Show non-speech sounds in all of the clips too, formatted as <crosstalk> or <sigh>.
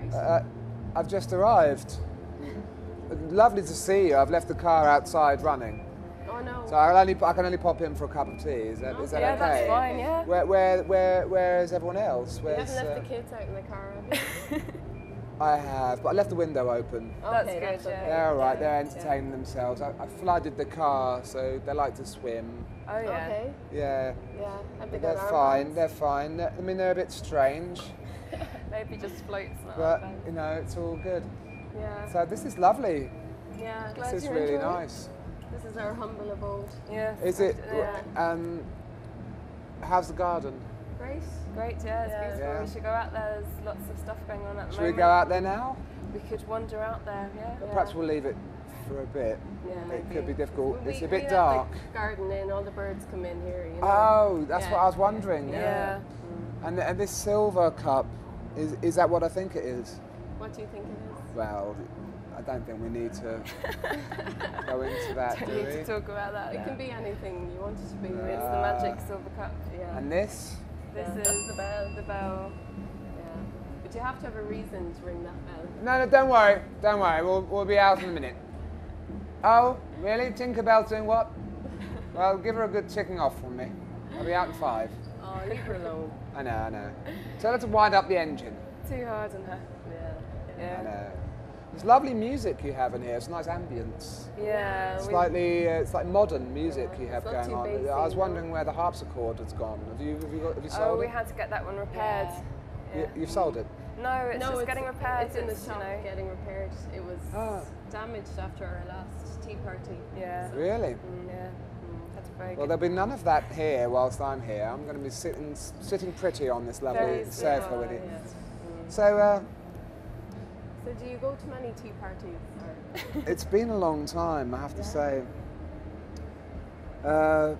Great. Uh, I've just arrived. Lovely to see you. I've left the car outside running, oh no. so I'll only I can only pop in for a cup of tea. Is that, is that yeah, okay? that's fine. Yeah. Where, where, where, where is everyone else? you haven't left uh, the kids out in the car. have? <laughs> I have, but I left the window open. That's good, that's okay. They're all right. They're entertaining themselves. I, I flooded the car, so they like to swim. Oh yeah. Okay. Yeah, Yeah. They but they're fine. armbands? They're fine. They're- I mean, they're a bit strange, Maybe just floats. Not but bad. you know, it's all good. Yeah. So this is lovely. Yeah. Glad This is really enjoying. nice. This is our humble abode. Yeah. Is it? Yeah. Um, how's the garden? Great. Great. Yeah, it's Yeah. beautiful. Yeah. We should go out there. There's lots of stuff going on at the Should we go out there now? We could wander out there. Yeah. Yeah. Perhaps we'll leave it for a bit. Yeah. It could be difficult. We- It's a bit let dark. The garden in, all the birds come in here. You know. Oh, that's Yeah. what I was wondering. Yeah. Yeah. And, and this silver cup, is, is that what I think it is? What do you think it is? Well, I don't think we need to <laughs> go into that, Don't do need we? to talk about that. It can be anything you want it to be. It's the magic silver cup. yeah. And this? This Yeah, is the bell. The bell. Yeah. But you have to have a reason to ring that bell. No, no, don't worry. Don't worry. We'll, we'll be out in a minute. Oh, really? Tinkerbell doing what? <laughs> Well, give her a good ticking off from me. I'll be out in five. Oh, leave her alone. <laughs> I know, I know. Tell her to wind up the engine. Too hard on her. Yeah. I know. It's lovely music you have in here. It's nice ambience. Yeah. we- Slightly, uh, it's like modern music Yeah, you have going on. bassy, I was no. wondering where the harpsichord has gone. Have you, have you, got, have you Oh, sold we it? had to get that one repaired. You, Yeah. you've sold it. No, it's no, just it's, getting repaired. It's in the you shop know. getting repaired. It was Ah. damaged after our last tea party. Yeah. Really? Mm, yeah. Mm, very Well, good. there'll be none of that here whilst I'm here. I'm going to be sitting, sitting pretty on this lovely sofa with you. Yes. So uh, So do you go to many tea parties? Or? <laughs> it's been a long time, I have to Yeah. say. Uh,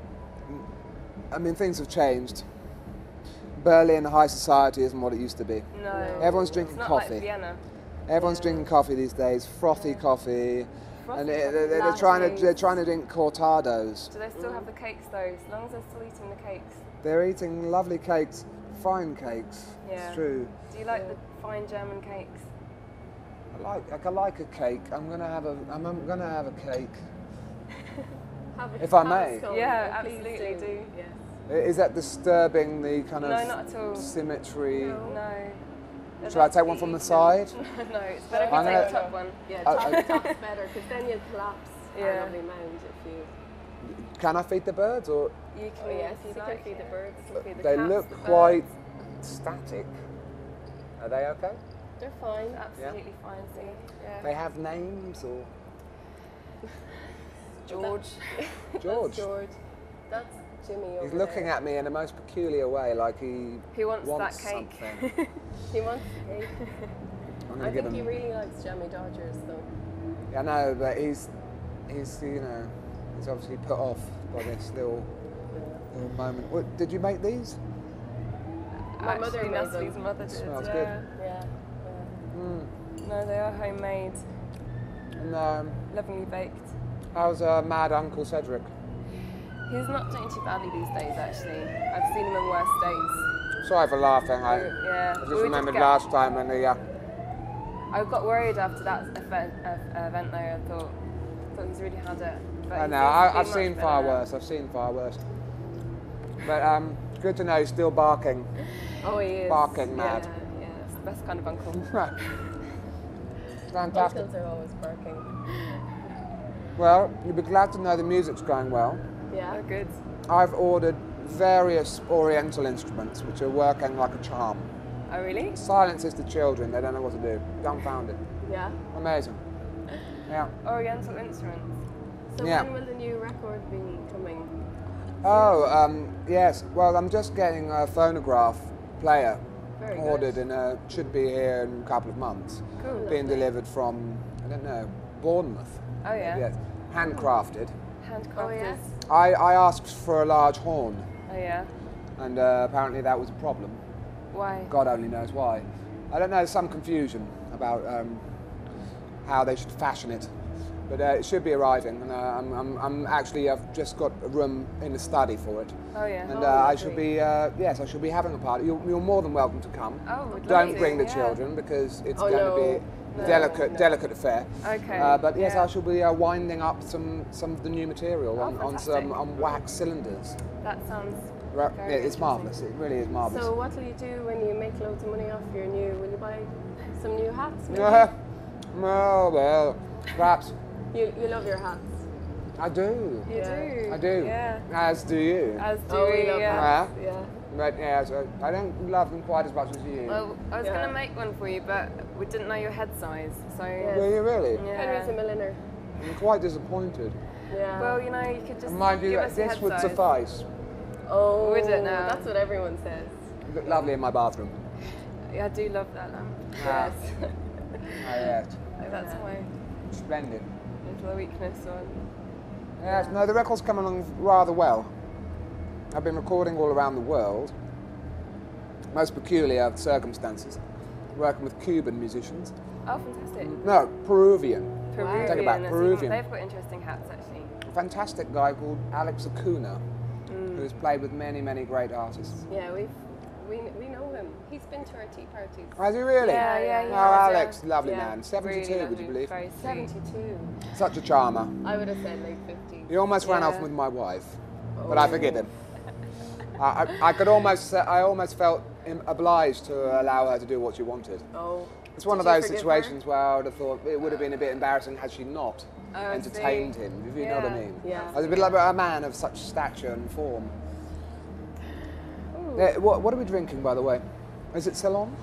I mean, things have changed. Berlin high society isn't what it used to be. no. Everyone's drinking coffee. like Vienna. Everyone's Yeah. drinking coffee these days, frothy coffee, Frothy and they- coffee. they- they're, they're trying to they're trying to drink cortados. Do they still have the cakes though? As long as they're still eating the cakes. They're eating lovely cakes, fine cakes. Yeah. It's true. Do you like the fine German cakes? I like like I like a cake. I'm gonna have a I'm, I'm gonna have a cake. <laughs> Have a- If I have a may. scone. Yeah, absolutely do. Yes. Is that disturbing the kind of No, not at all. symmetry? No. No. They're I take one from the side? <laughs> no, it's better if I'm you take the gonna- top one. Yeah, Oh, top, okay. top's better because then you'll collapse our Yeah. lovely mound if you. Can I feed the birds or You can, Oh yes, if you you can like, feed the birds. Feed the they cats, look the quite birds. static? Are they okay? They're fine. Absolutely fine, see. Yeah. They have names or George. George? <laughs> George. That's Jimmy. Over He's looking there. at me in a most peculiar way, like he He wants, wants that cake. something. <laughs> He wants the cake. I'm I gonna give think he really likes Jammy Dodgers though. I know, but he's he's you know he's obviously put off by this little little moment. What, did you make these? My mother Actually, made Natalie's them. mother did. Smells yeah. good. Yeah. Mm. No, they are homemade, And um, lovingly baked. how's uh, Mad Uncle Cedric? He's not doing too badly these days, actually. I've seen him in worse days. Sorry for laughing. I, yeah. I just did remembered get- last time when the uh, I got worried after that event, uh, event though. I thought, thought he's really had it. But I know. I, I've seen far now. worse. I've seen far worse. But um, good to know he's still barking. Oh, he is. Barking mad. Yeah, It's the best kind of uncle. <laughs> Right. yeah. Fantastic. Uncles are always barking. Well, you'll be glad to know the music's going well. Yeah. Oh, good. I've ordered various Oriental instruments which are working like a charm. Oh, really? Silences the children, they don't know what to do. Dumbfounded. Yeah. Amazing. Yeah. Oriental instruments. So Yeah. when will the new record be coming? Oh, um, yes. Well, I'm just getting a phonograph player Very good. ordered and uh, should be here in a couple of months. Cool. Being delivered from, I don't know, Bournemouth. Oh, yeah. Yes. Handcrafted. Handcrafted. Oh yes. I, I asked for a large horn, Oh, yeah. and uh, apparently that was a problem. Why? God only knows why. I don't know, there's some confusion about um, how they should fashion it. But uh, it should be arriving, and uh, I'm, I'm, I'm actually I've just got a room in the study for it, Oh yeah. and Oh, uh, I should be uh, yes, I should be having a party. You're, you're more than welcome to come. Oh, Don't bring the yeah. children because it's Oh, going to be No, delicate, delicate affair. Okay. Uh, but yes, yeah. I shall be uh, winding up some, some of the new material Oh, on, on some on wax cylinders. That sounds. Right, Very yeah, it's marvelous. It really is marvelous. So what will you do when you make loads of money off your new? Will you buy some new hats? Maybe? <laughs> oh well, perhaps you you love your hats. I do. You Yeah. do. I do. Yeah. As do you. As do oh, we we. love yeah. Yeah. But yes, I, I don't love them quite as much as you. Well, I was Yeah. gonna make one for you, but we didn't know your head size, so. Yeah. Will you really? Yeah. Henry's a milliner. I'm quite disappointed. Yeah. Well, you know, you could just And mind you, give us this head would size. suffice. oh, Would it now? That's what everyone says. You look lovely in my bathroom. Yeah, I do love that lamp. Ah. Yes. <laughs> Oh, yes. That's Yeah. my Splendid. little weakness on. Yes, no, the record's come along rather well. I've been recording all around the world. Most peculiar circumstances. Working with Cuban musicians. Oh, fantastic. No, Peruvian. Peruvian. Take it back. Peruvian. They've got interesting hats, actually. A fantastic guy called Alex Acuna, Mm. who has played with many, many great artists. yeah, we've we, we know him. He's been to our tea parties. Has he really? Yeah, yeah, Oh, yeah. Alex, lovely Yeah. man. 72, Really would you believe? Very. Seventy-two. Such a charmer. I would have said late fifties. He almost ran off with my wife, but I Oh. forgive him. I, I, could almost, say- I almost felt obliged to allow her to do what she wanted. Oh. It's one Did of those situations where I would have thought it would have been a bit embarrassing had she not Oh, entertained see. him, if you know what I mean. Yeah. I was a bit like a man of such stature and form. Yeah, eh, what, what are we drinking, by the way? Is it Ceylon?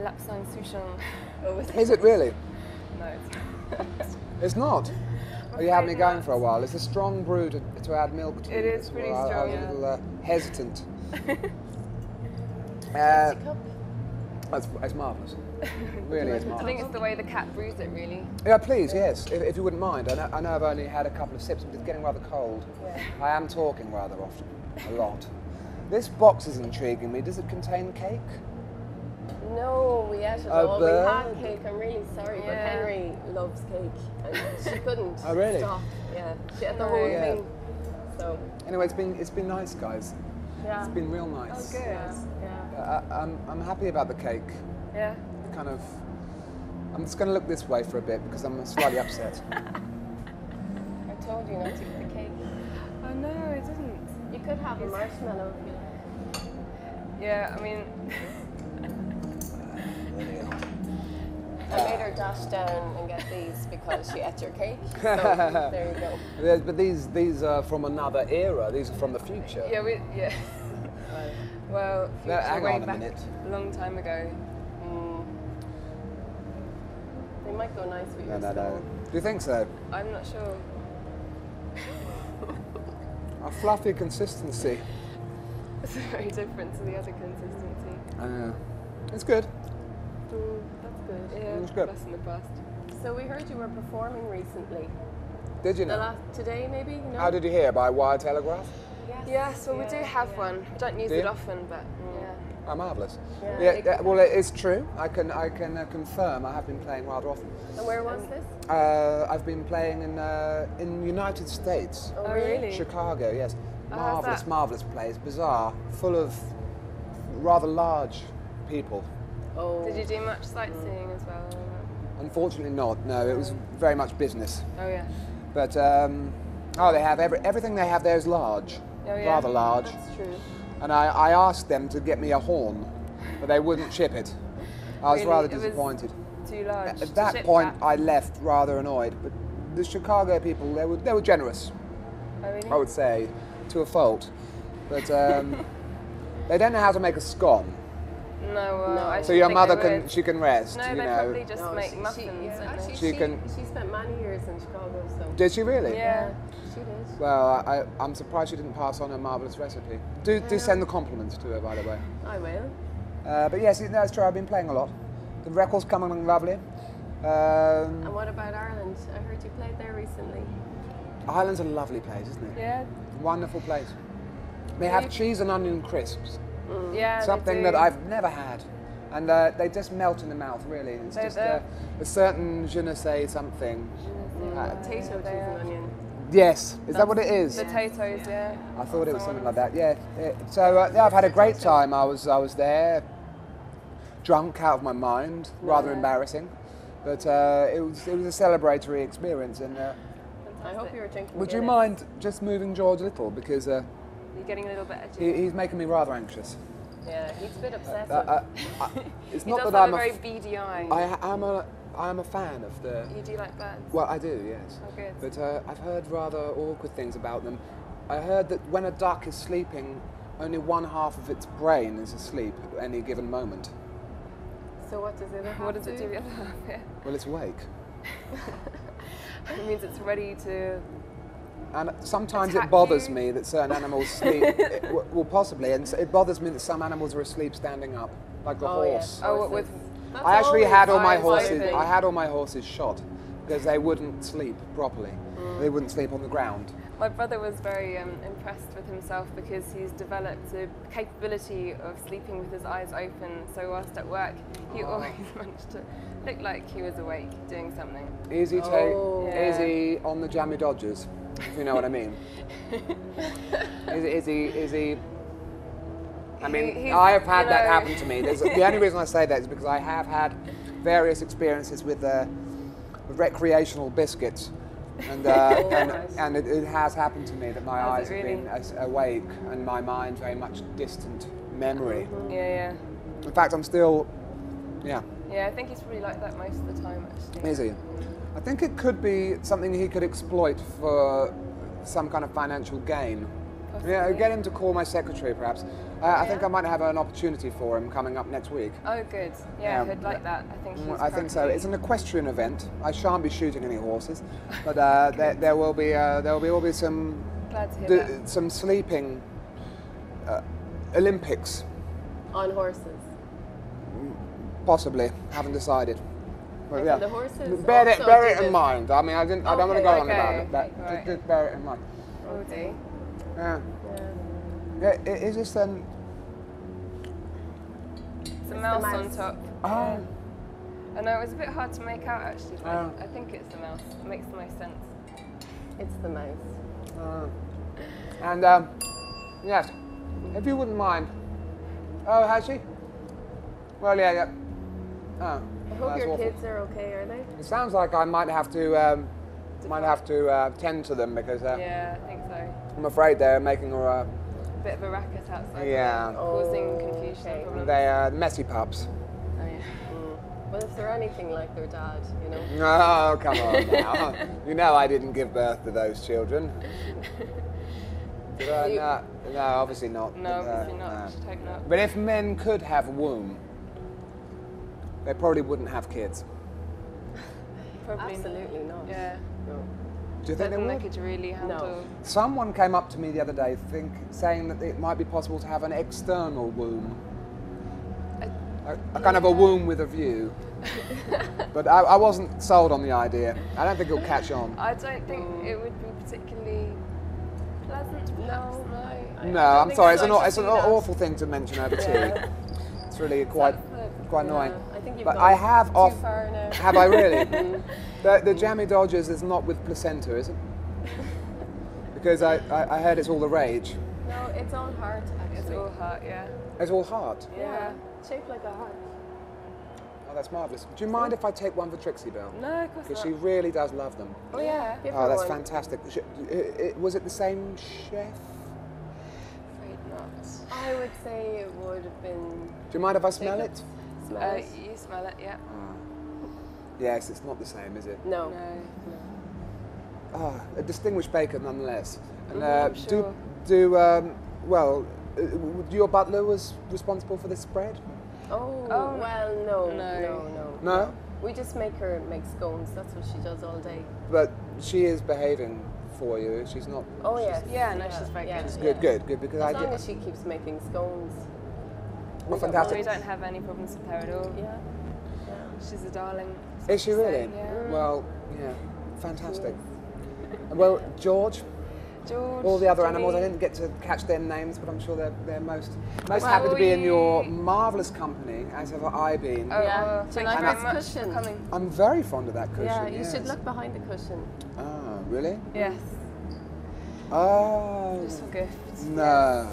Lapsang Souchong. Oh, is it really? <laughs> No, it's It's not. <laughs> Oh, you had me afraid going for a while. It's a strong brew to, to add milk to. It is That's pretty why I, I strong, yeah. a little uh, hesitant. <laughs> uh, Fancy cup? <laughs> it's, it's marvellous. really is I think it's the way the cat brews it, really. Yeah, please, yes, if, if you wouldn't mind. I know, I know I've only had a couple of sips, but it's getting rather cold. Yeah. I am talking rather often, a lot. This box is intriguing me. Does it contain cake? No, we ate it A all. We had cake. I'm really sorry, but Yeah. Henry loves cake, and she <laughs> couldn't Oh, really? stop. Yeah, she ate the whole yeah. thing. So Anyway, it's been it's been nice, guys. yeah, It's been real nice. Oh, good. yeah, yeah. Uh, I, I'm I'm happy about the cake. Yeah. Kind of. I'm just going to look this way for a bit because I'm slightly upset. <laughs> I told you not to eat the cake. Oh no, it didn't. You could have a marshmallow if you like. Yeah, I mean, <laughs> I made her dash down and get these because she ate your cake. <laughs> So there you go. There's- but these these are from another era. These are from the future. yeah, we, yeah. <laughs> well, future hang way on a back minute. a long time ago. Mm. They might go nice with No, your no, no. Do you think so? I'm not sure. A fluffy consistency. <laughs> It's very different to the other consistency. Uh, it's good. Mm, good. Yeah, It's good. plus in the past. So we heard you were performing recently. Did you The know? last today, maybe? No? How did you hear? By wire telegraph? Yes. Yes, well, we do have yeah. one. We don't use Do it often, but yeah. Oh, marvellous. Yeah, Yeah, yeah, well, it is true. I can I can uh, confirm. I have been playing rather often. And where was this? Uh, I've been playing in uh, in United States, Oh, really? Chicago. Yes, Oh, marvelous, that? marvelous place. Bizarre, full of rather large people. Oh. Did you do much sightseeing as well? Unfortunately, not. No, it was very much business. Oh yeah. But um, oh, they have every, everything they have there is large, Oh, yeah? rather large. That's true. And I, I asked them to get me a horn, but they wouldn't ship it. I was Really? rather It was disappointed. Too large. At that point, back. I left rather annoyed. But the Chicago people, they were they were generous, Oh really? I would say, to a fault. But um, <laughs> they don't know how to make a scone. No, well, No. I So your think mother can would. she can rest. No, you they know. probably just No, make she- muffins. She, yeah, actually. She she, can- she spent many years in Chicago, so. Did she really? Yeah. She did. Well, I, I'm surprised she didn't pass on her marvelous recipe. Do, do send the compliments to her, by the way. I will. Uh, but yes, that's true. I've been playing a lot. The record's coming along lovely. And Um, what about Ireland? I heard you played there recently. Ireland's a lovely place, isn't it? Yeah. Wonderful place. They have cheese and onion crisps, Yeah. something that I've never had. and uh, they just melt in the mouth. Really, it's They're- just uh, a certain je ne sais something. Uh, Potato, cheese, and onion. yes, is that what it is? Potatoes, yeah. I thought it was something like that. Yeah. yeah. So uh, yeah, I've had a great time. I was I was there, drunk out of my mind, rather embarrassing, but uh, it was it was a celebratory experience. And uh, I hope you were drinking. would you mind just moving George a little because uh, You're getting a little bit edgy. he, he's making me rather anxious. Yeah, he's a bit obsessive. Uh, uh, <laughs> I, it's he not does that have I'm a very f- beady eye. I am a I'm a fan of the. you do like birds? Well, I do, yes. Oh, good. But uh, I've heard rather awkward things about them. I heard that when a duck is sleeping, only one half of its brain is asleep at any given moment. so what does it? What does it do the other half? Yeah. Well, it's awake. <laughs> It means it's ready to. And sometimes it bothers you? me that certain animals sleep. <laughs> it, well, possibly, and it bothers me that some animals are asleep standing up, like the Oh, yeah. horse. Oh, with. I actually had all my horses. I had all my horses shot because they wouldn't sleep properly. Mm. They wouldn't sleep on the ground. My brother was very um, impressed with himself because he's developed a capability of sleeping with his eyes open. So whilst at work, he Oh. always <laughs> managed to look like he was awake doing something. Easy take, Oh. Yeah. easy on the jammy dodgers, if you know what I mean. <laughs> is, is he? Is he? I mean, He- I have had you that happen to me. There's, the only reason I say that is because I have had various experiences with, uh, recreational biscuits, and uh, Oh, <laughs> and, nice. and it, it has happened to me that my Has eyes it have been awake and my mind very much distant memory. Yeah, yeah. In fact, I'm still, yeah. Yeah, I think he's probably like that most of the time, actually. Is he? I think it could be something he could exploit for some kind of financial gain. Yeah, get him to call my secretary, perhaps. Uh, I think I might have an opportunity for him coming up next week. Oh, good. Yeah, Yeah. he'd like that. I think Mm, I think so. It's an equestrian event. I shan't be shooting any horses, but uh, <laughs> there, there will be uh, there will be, will be some Glad to hear d- that. some sleeping uh, Olympics, on horses. possibly. Haven't decided. But yeah. the horses bear it, bear it in mind. I mean, I didn't. I don't want to go Okay, on about okay, it. But okay, just, just bear it in mind. Dear. Yeah. Yeah. Yeah, i- is this then? It's a the mouse, on top. Oh. I know, it was a bit hard to make out, actually, but Oh. I think it's the mouse. It makes the most sense. It's the mouse. Uh, and um, yes, if you wouldn't mind. Oh, has she? Well, yeah, yeah. Oh, I hope that's your awful. kids are okay, are they? It sounds like I might have to um, might have to uh, tend to them because uh, Yeah, I think so. I'm afraid they're making a Uh, bit of a racket outside. Yeah. Causing Oh, confusion okay. they are messy pups. Oh, yeah. Well, if they're anything like their dad, you know. <laughs> Oh, come on now. you know I didn't give birth to those children. Did I? You- No, no, obviously not. No, but, uh, obviously not. no. Not. But if men could have a womb, they probably wouldn't have kids. Probably Absolutely not. Yeah. No. Do you think they think they would? could really handle. No. Someone came up to me the other day think, saying that it might be possible to have an external womb. A, a kind of a womb with a view. <laughs> but I, I wasn't sold on the idea. I don't think it'll catch on. I don't think mm. it would be particularly pleasant. perhaps, No. no. I- No, I I'm sorry. I'd It's an, like aw- to it's an see aw- that. awful thing to mention over tea. Yeah. <laughs> It's really quite quite annoying. Yeah, I think you've But gone I have too off. far now. Have I really? <laughs> Mm. the, the jammy dodgers is not with placenta, is it? <laughs> Because I, I, I heard it's all the rage. No, it's all heart actually. It's all heart, yeah. It's all heart. yeah. Shaped like a heart. Oh, that's marvellous. Do you mind if I take one for Trixie Bell? No, of course Because she really does love them. Oh, yeah. Give Oh, that's one. fantastic. Sh- i- i- was it the same chef? Afraid not. I would say it would have been. Do you mind if I smell it? Smells. Uh, you smell it, yeah. Yes, it's not the same, is it? no. No. Ah, a distinguished baker nonetheless. And Mhm, uh, I'm sure. do do um, well. Uh, your butler was responsible for this spread. Oh, Oh, well, no, no. no, no, No? We just make her make scones. That's what she does all day. But she is behaving for you. She's not. Oh yes. Yeah, no, she's very yeah, good. She's yeah. good, good, good. Because As I long did. as she keeps making scones. Oh, we don't fantastic. We don't have any problems with her at all. Yeah. yeah. She's a darling. Is she really? Yeah. Well, yeah, fantastic. Well, George, George. all the other Jimmy. animals. I didn't get to catch their names, but I'm sure they're, they're most most Well, happy to be in your marvellous company, as have I been. Oh, Yeah. well, Do you thank like you very much cushion? for coming. I'm very fond of that cushion. yeah, you yes. should look behind the cushion. Ah, really? Yes, Oh. just for gifts. No.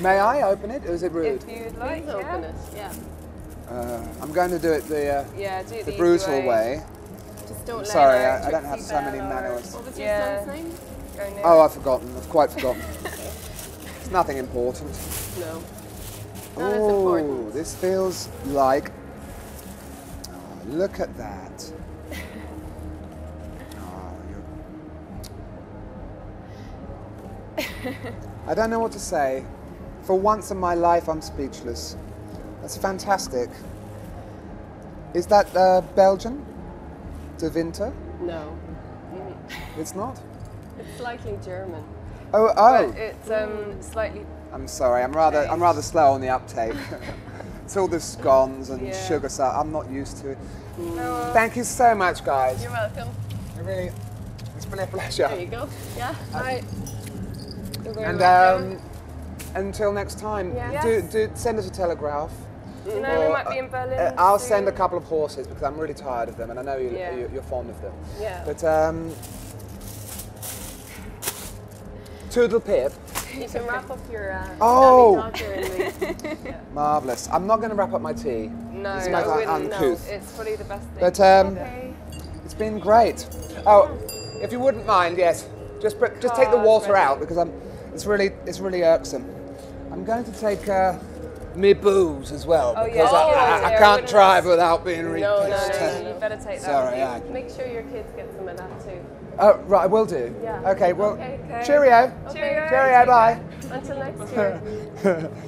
May I open it, or is it rude? If you'd like, Please open yeah. it. Yeah. Uh, I'm going to do it the, uh, Yeah, do it the easy brutal way. Just don't let Sorry, I, I don't have so many manners. What was your Yeah. son's name? Go near Oh. I've forgotten. I've quite forgotten. <laughs> it's nothing important. No. Oh, this feels like. Oh, look at that. <laughs> Oh, you're- I don't know what to say. For once in my life, I'm speechless. That's fantastic. Is that uh, Belgian? De Winter? No. It's not? It's slightly German. Oh, oh. But it's um, slightly. I'm sorry. I'm rather, I'm rather slow on the uptake. <laughs> it's all the scones and Yeah. sugar stuff. I'm not used to it. No, Thank you so much, guys. You're welcome. It really, it's been a pleasure. There you go. Yeah. Right. You're very And welcome. um, until next time, Yeah. do, Yes. do send us a telegraph. you know, we might be in Berlin. uh, I'll send a couple of horses because I'm really tired of them, and I know you, Yeah. you, you're fond of them. Yeah. But um, Toodle Pip, You can wrap up your uh, Oh. Danny Dodger in the <laughs> yeah. marvelous. I'm not going to wrap up my tea. No, This I might sound wouldn't. It's probably the best thing. But um, Okay. it's been great. Oh, if you wouldn't mind, yes, just just take the water out because I'm. It's really it's really irksome. I'm going to take uh, me booze as well Oh, because yeah. I, Oh, I, I I can't drive without being No, no, no, no, you better take that. Sorry. I. Make sure your kids get some of that too. Oh, right, I will do. Yeah. Okay, well, Okay. Okay. cheerio. Okay. Cheerio. Cheerio, bye. Until next year. <laughs>